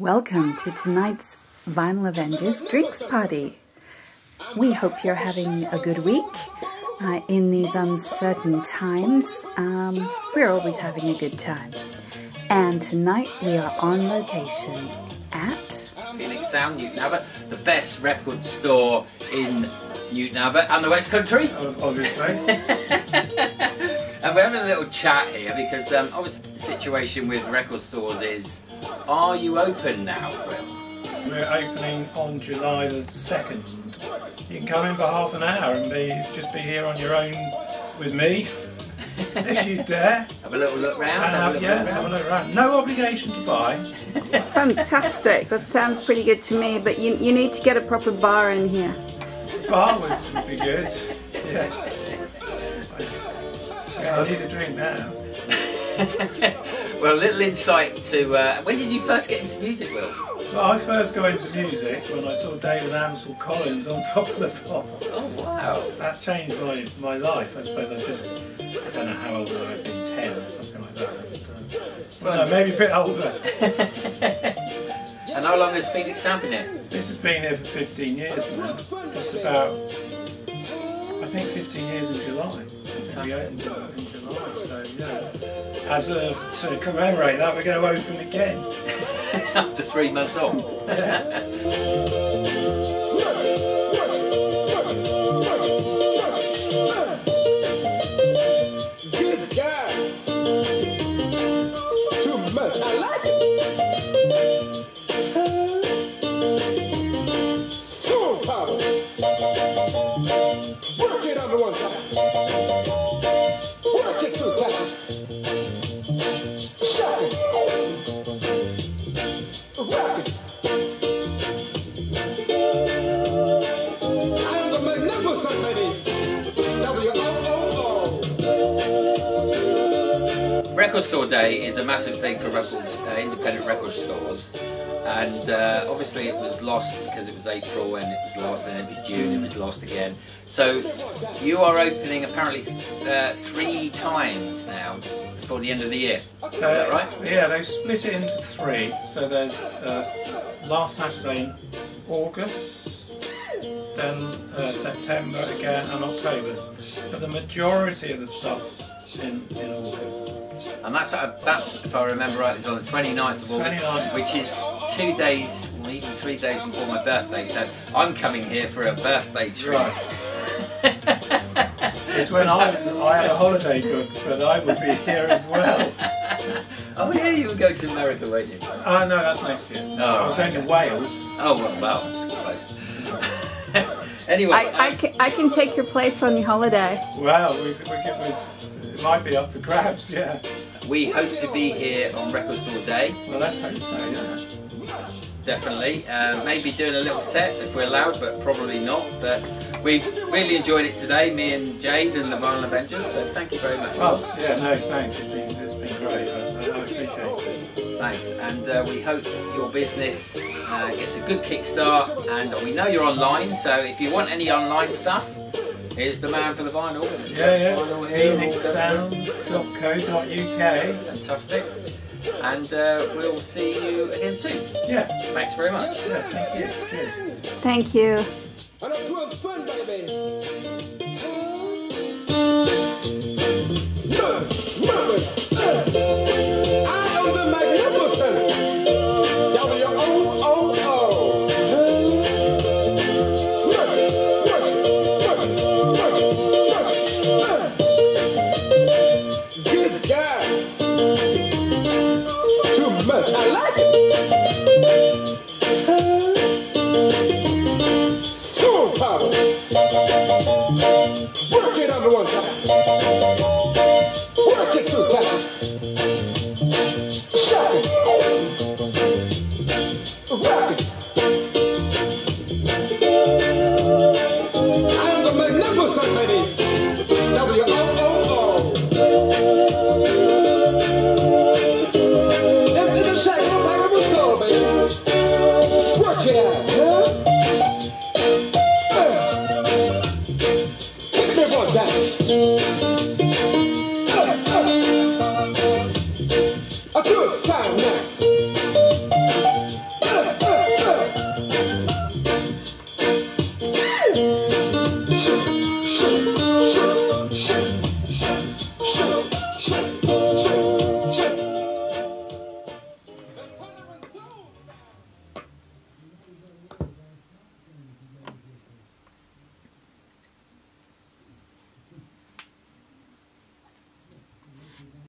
Welcome to tonight's Vinyl Avengers Drinks Party. We hope you're having a good week uh, in these uncertain times. Um, we're always having a good time. And tonight we are on location at Phoenix Sound, Newton Abbot, the best record store in Newton Abbot and the West Country. obviously. and we're having a little chat here because um, obviously the situation with record stores is are you open now, We're opening on July the 2nd. You can come in for half an hour and be just be here on your own with me, if you dare. Have a little look round. And have a have, look yeah, round. have a look around. No obligation to buy. Fantastic. That sounds pretty good to me, but you, you need to get a proper bar in here. Bar would, would be good. Yeah. yeah. I need a drink now. Well, a little insight to uh, when did you first get into music, Will? Well, I first got into music when I saw Dave and Ansel Collins on top of the pops. Oh wow! That changed my, my life. I suppose I just, I don't know how old I have been, 10 or something like that. Uh, well, no, maybe a bit older. And how long has Phoenix been here? This has been here for 15 years now. Just about, I think 15 years in July. We opened in July, so yeah. As a, to commemorate that, we're going to open again. After three months off. Good It on the one time. Work it two times. Record Store Day is a massive thing for record, uh, independent record stores, and uh, obviously it was lost because it was April and it was lost, and it was June, it was lost again. So you are opening apparently th- uh, three times now before the end of the year. Is that right? Yeah, they've split it into three. So there's uh, last Saturday in August, then uh, September again, and October. But the majority of the stuff's in, in August. And that's uh, that's if I remember right, it's on the 29th of August, 29th. which is two days or even three days before my birthday. So I'm coming here for a birthday treat. Right. It's when I, I had a holiday booked, but I would be here as well. oh yeah, you were going to America, weren't you? Oh no, that's next year. Oh, I was going to Wales. Oh well, well, it's close. anyway, I, I, can, I can take your place on your holiday. Well, we, we, get- we, it might be up for grabs, yeah. we hope to be here on Record Store Day, Well, let's hope so, yeah. definitely. Uh, maybe doing a little set if we're allowed, but probably not. But we really enjoyed it today, me and Jade and the Vinyl Avengers. So thank you very much. Well, yeah, no, thanks. It's been, it's been great. I, I appreciate it. Thanks, and uh, we hope your business uh, gets a good kickstart. And we know you're online, so if you want any online stuff, here's the man for the vinyl. There's Yeah, yeah. Vinyl here, PhoenixSound.co.uk. Fantastic. And uh, we'll see you again soon. Yeah, Thanks very much. yeah, thank you. Cheers. Thank you. Get you.